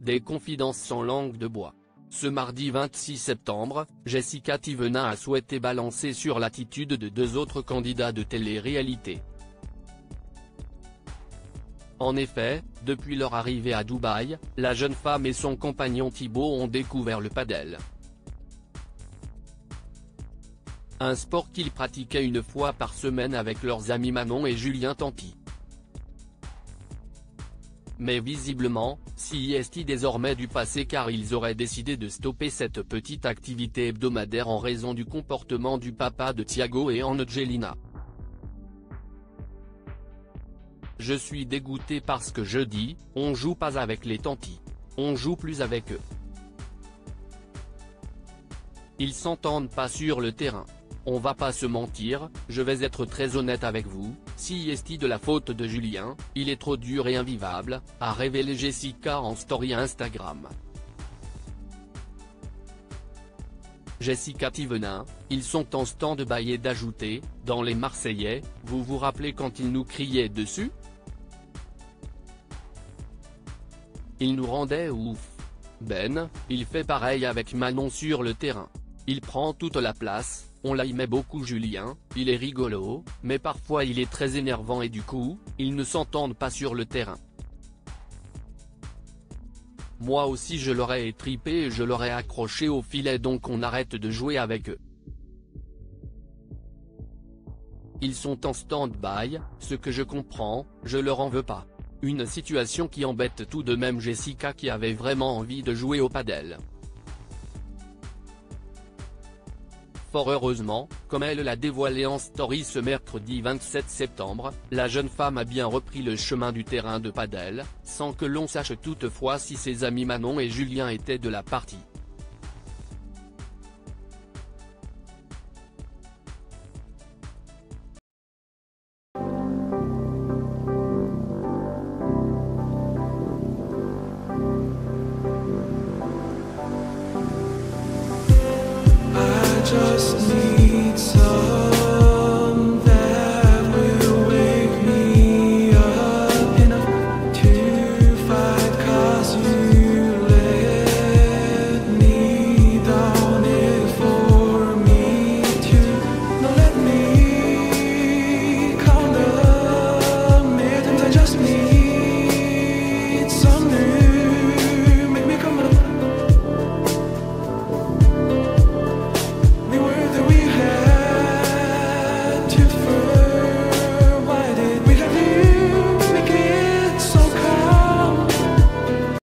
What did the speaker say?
des confidences sans langue de bois. Ce mardi 26 septembre, Jessica Thivenin a souhaité balancer sur l'attitude de deux autres candidats de télé-réalité. En effet, depuis leur arrivée à Dubaï, la jeune femme et son compagnon Thibault ont découvert le padel. Un sport qu'ils pratiquaient une fois par semaine avec leurs amis Manon et Julien Tanti. Mais visiblement, si est désormais du passé car ils auraient décidé de stopper cette petite activité hebdomadaire en raison du comportement du papa de Thiago et Angelina. Je suis dégoûté parce que je dis, on joue pas avec les tantis. On joue plus avec eux. Ils s'entendent pas sur le terrain. On va pas se mentir, je vais être très honnête avec vous, si est de la faute de Julien, il est trop dur et invivable, a révélé Jessica en story Instagram. Jessica Thivenin, ils sont en stand-by et d'ajouter, dans les Marseillais, vous vous rappelez quand ils nous criaient dessus? Il nous rendait ouf. Ben, il fait pareil avec Manon sur le terrain. Il prend toute la place, on l'aimait beaucoup Julien, il est rigolo, mais parfois il est très énervant et du coup, ils ne s'entendent pas sur le terrain. Moi aussi je l'aurais étripé et je l'aurais accroché au filet donc on arrête de jouer avec eux. Ils sont en stand-by, ce que je comprends, je leur en veux pas. Une situation qui embête tout de même Jessica qui avait vraiment envie de jouer au padel. Fort heureusement, comme elle l'a dévoilé en story ce mercredi 27 septembre, la jeune femme a bien repris le chemin du terrain de padel, sans que l'on sache toutefois si ses amis Manon et Julien étaient de la partie. just me.